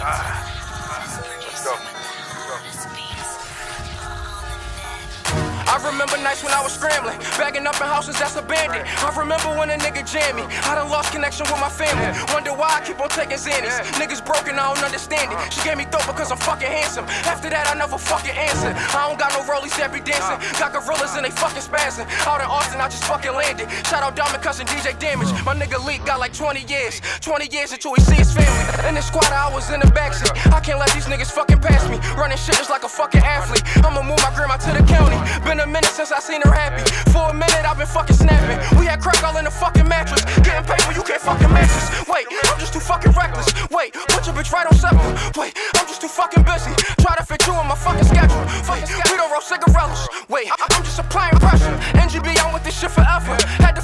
Ah. Let's go. I remember nights when I was scrambling, bagging up in houses that's abandoned. I remember when a nigga jammed me. I done lost connection with my family. Wonder why I keep on taking Xannies. Niggas broken, I don't understand it. She gave me throat because I'm fucking handsome. After that, I never fucking answered. I don't got no rollies that be dancing. Got gorillas and they fucking spazzing. Out in Austin, I just fucking landed. Shout out Diamond Cousin DJ Damage. My nigga Leak got like 20 years. 20 years until he see his family. In the squad, I was in the backseat. I can't let these niggas fucking pass me. Running shit just like a fucking athlete. I'ma move a minute since I seen her happy. For a minute, I've been fucking snapping. We had crack all in the fucking mattress. Getting paper, you can't fucking match this. Wait, I'm just too fucking reckless. Wait, put your bitch right on septum. Wait, I'm just too fucking busy. Try to fit you in my fucking schedule. Wait, we don't roll cigarettes. Wait, I'm just applying pressure. NGB, I'm with this shit forever. Had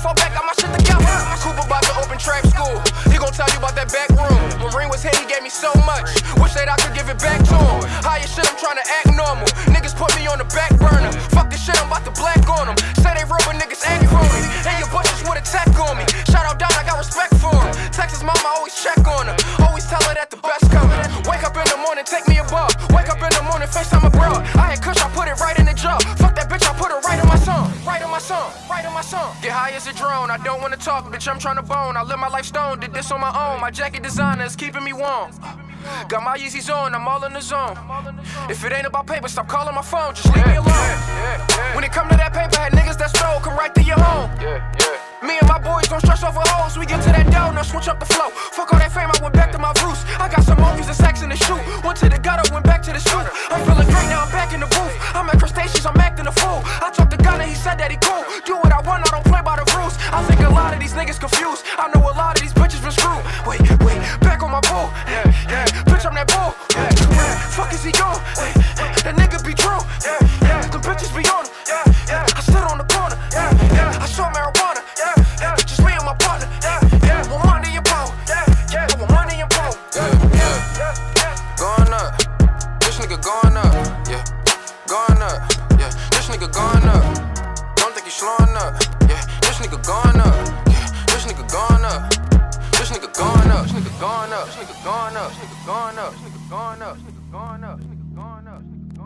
much. Wish that I could give it back to him. Higher shit, I'm trying to act normal. Niggas put me on the back burner. Fuck this shit, I'm about to black on them. Say they real, but niggas act phony. And your butchers would attack on me. Shout out Don, I got respect for him. Texas mama always check on her. Always tell her that the best coming. Wake up in the morning, take me above. Wake up in the morning, FaceTime abroad. I had kush, I put it right in the jar. Fuck that bitch, I put her right in my song. Right in my song, right in my song. Get high as a drone, I don't wanna talk, bitch, I'm trying to bone. I live my life stone, did this on my own. My jacket designer is keeping me warm. Got my Yeezys on, I'm all in the zone. If it ain't about paper, stop calling my phone, just leave me alone. When it come to that paper, had niggas that stole, come right to your home. Me and my boys don't stress over hoes. We get to that dough, now switch up the flow. Fuck all that fame, I went back to my roots. I got some movies and sex in the shoot. Went to the gutter, went back to the stoop. I'm feeling great now, I'm back in the booth. I'm at crustaceans, I'm acting a fool. I talked to Gunna, he said that he cool. Do what I want, I don't play by the rules. I think a lot of these niggas confused. I know a lot of these bitches been screwed. Wait, wait, back on my bull. Yeah, he on? That nigga be true. Them bitches be on him. Yeah, yeah. I stood on the corner. Yeah, yeah. I saw marijuana. Yeah, yeah. Just me and my partner. Yeah, yeah. Want money and power. Yeah. I want money and power. Going up. This nigga going up. Yeah. Going up. Yeah. This nigga going up. Don't think he's slowing up. Yeah. This nigga going up. Yeah. This nigga going up. This nigga going up. This nigga going up. This nigga going up. This nigga going up. This nigga going up going up, going up.